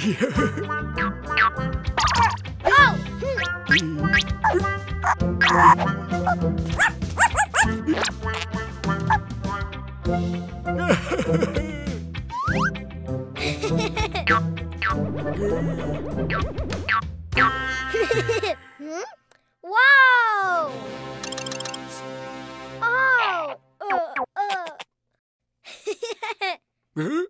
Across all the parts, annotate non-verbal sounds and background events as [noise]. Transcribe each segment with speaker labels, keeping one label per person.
Speaker 1: Huh? [laughs] Oh, uh, uh.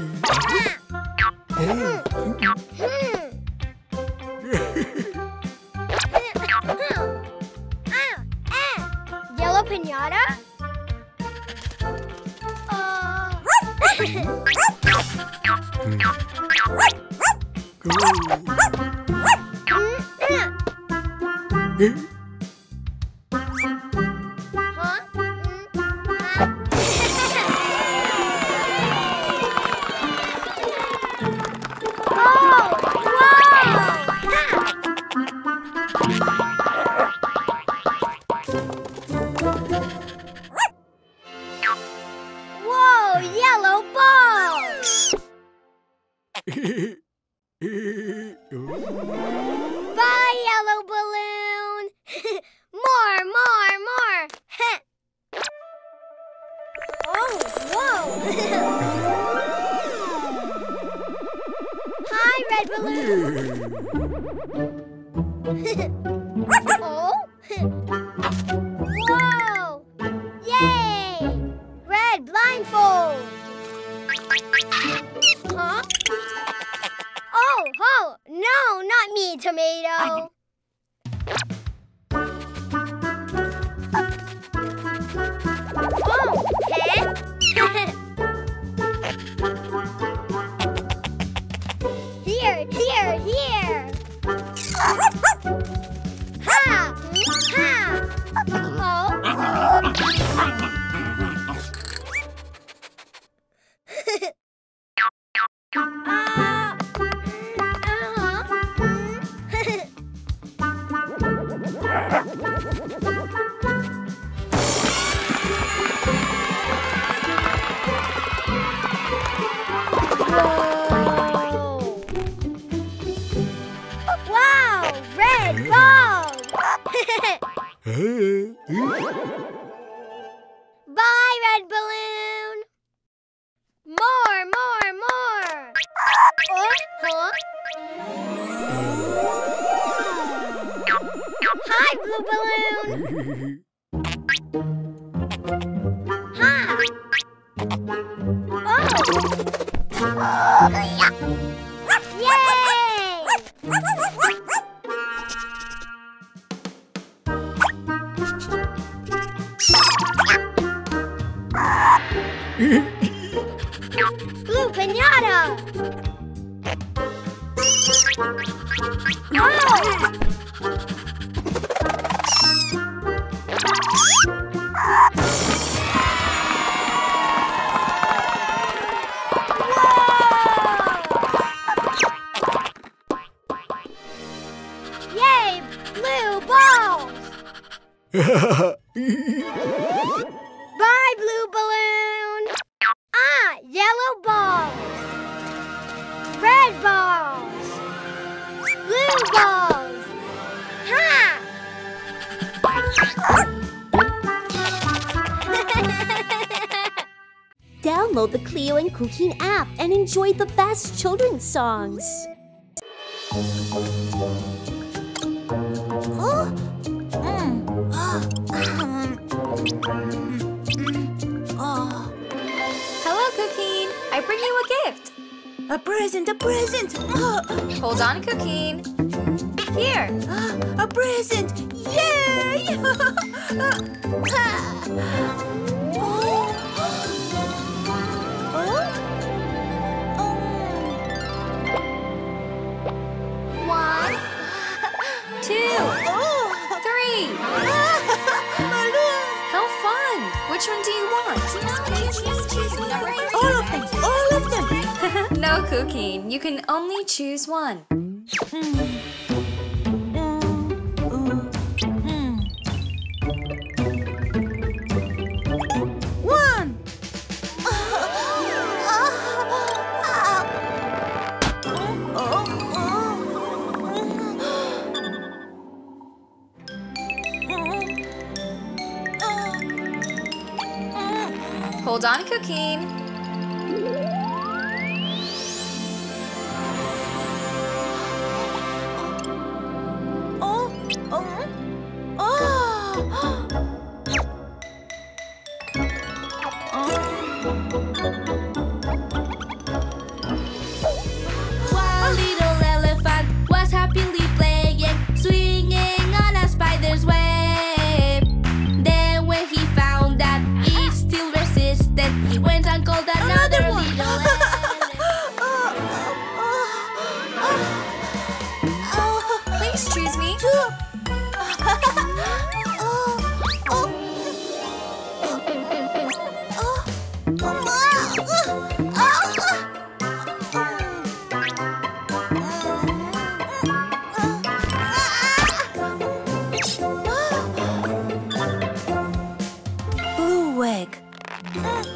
Speaker 1: [laughs] [laughs] [laughs] Yellow oh. [laughs] pinata? [laughs] Eh? Whoa, yellow ball! Bye, yellow balloon! [laughs] more, more, more! [laughs] oh, whoa! [laughs] Hi, red balloon! 哦 [laughs] Yay! Bye, blue balloon. Ah, yellow balls. Red balls. Blue balls. Ha! [laughs]
Speaker 2: Download the Cleo and Cuquín app and enjoy the best children's songs.
Speaker 3: A
Speaker 4: present, a present! [gasps]
Speaker 3: Hold on, Cuquín. Here. [gasps]
Speaker 4: a present! Yay! [laughs] [laughs]
Speaker 3: oh. Cuquín. You can only choose one. Hold on Cuquín. quick. Uh.